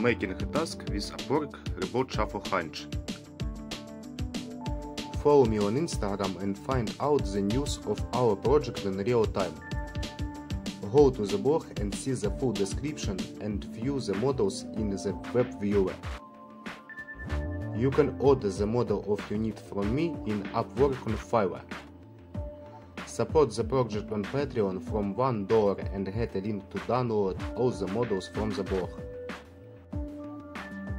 Making a task with Upwork Rebound Shuffle Hinge. Follow me on Instagram and find out the news of our project in real time. Go to the blog and see the full description and view the models in the web viewer. You can order the model of you need from me in Upwork on Fiverr. Support the project on Patreon from $1 and get a link to download all the models from the blog.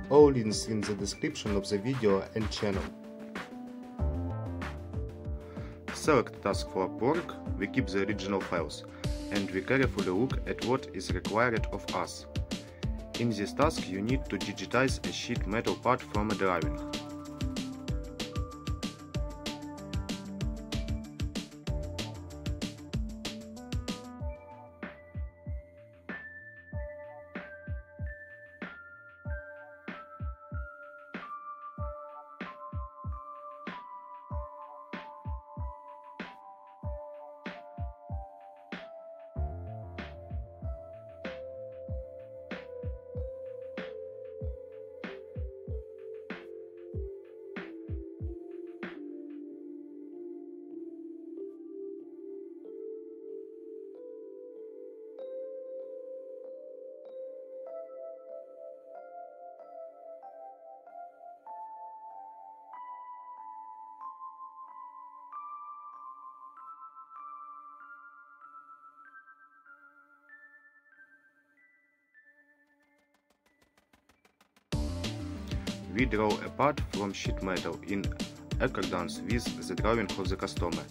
All links in the description of the video and channel. Select task for Upwork, we keep the original files, and we carefully look at what is required of us. In this task you need to digitize a sheet metal part from a drawing. We draw a part from sheet metal in accordance with the drawing of the customer.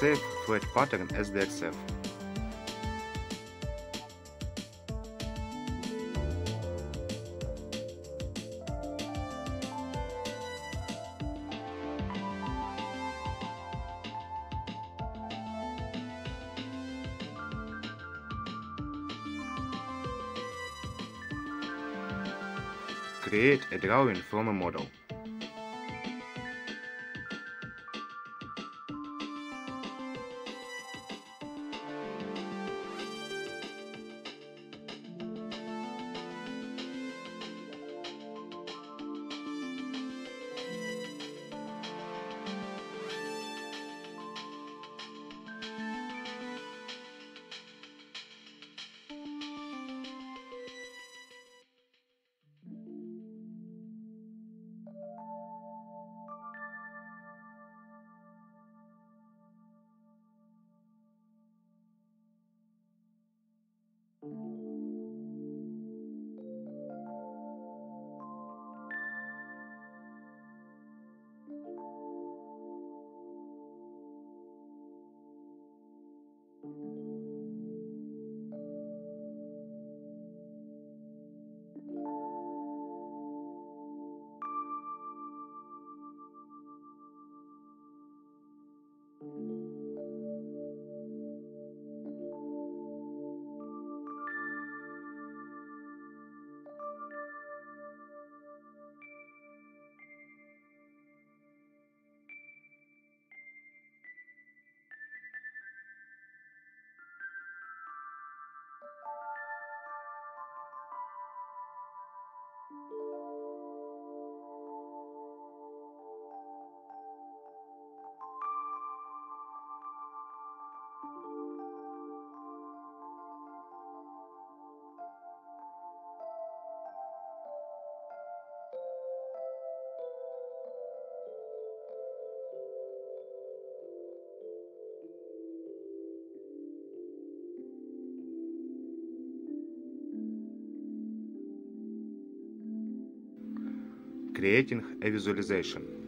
Save flat pattern as DXF. Create a drawing from a model. Creating a visualization.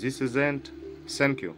This is end. Thank you.